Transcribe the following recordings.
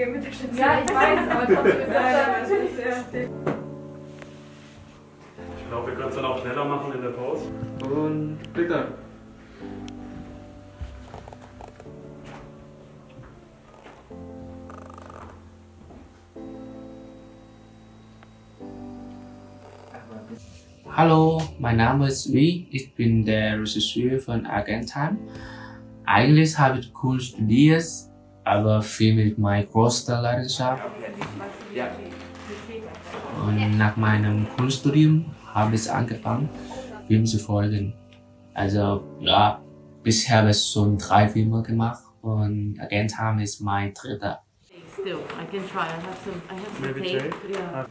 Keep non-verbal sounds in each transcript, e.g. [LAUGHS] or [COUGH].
gegeben mit der Station. Ja, ich weiß, aber trotzdem ist das natürlich, ja. Ich glaube, wir können es dann auch schneller machen in der Pause. Und bitte. Hallo, mein Name ist Lee, ich bin der Regisseur von Argentine. Eigentlich habe ich cool studiert, aber viel mit meiner größten Leidenschaft. Und nach meinem Kunststudium habe ich angefangen, Film zu folgen. Also ja, bisher habe ich schon drei Filme gemacht und Argentine ist mein dritter. Still, I can try. I have some, I have some Maybe tape. tape? Yeah.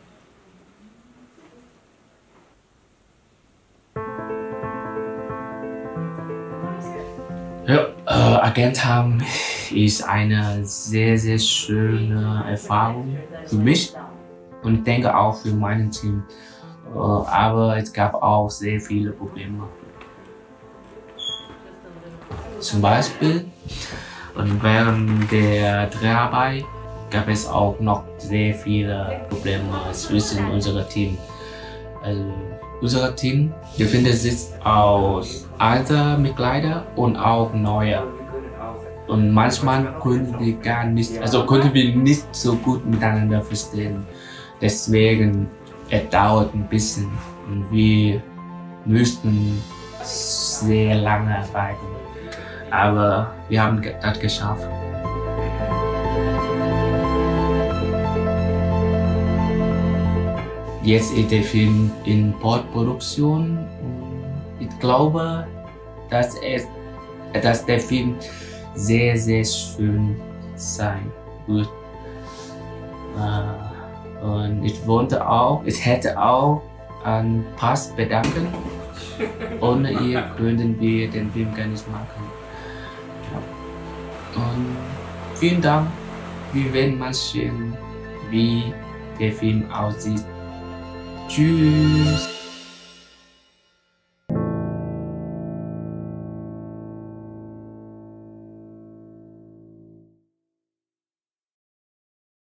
Ja, äh, Agentham ist eine sehr, sehr schöne Erfahrung für mich und ich denke auch für mein Team. Äh, aber es gab auch sehr viele Probleme. Zum Beispiel und während der Dreharbeit gab es auch noch sehr viele Probleme zwischen unserem Team. Also unser Team befindet sich aus alter Mitglieder und auch neuer. Und manchmal können wir gar nicht, also können wir nicht so gut miteinander verstehen. Deswegen es dauert ein bisschen und wir müssten sehr lange arbeiten. Aber wir haben das geschafft. Jetzt ist der Film in Postproduktion. Ich glaube, dass, es, dass der Film sehr, sehr schön sein wird. Äh, Und ich wollte auch, ich hätte auch an Pass bedanken. [LAUGHS] Ohne ihr könnten wir den Film gar nicht machen. Ja. Und vielen Dank. Wir werden mal sehen, wie der Film aussieht. Tschüss.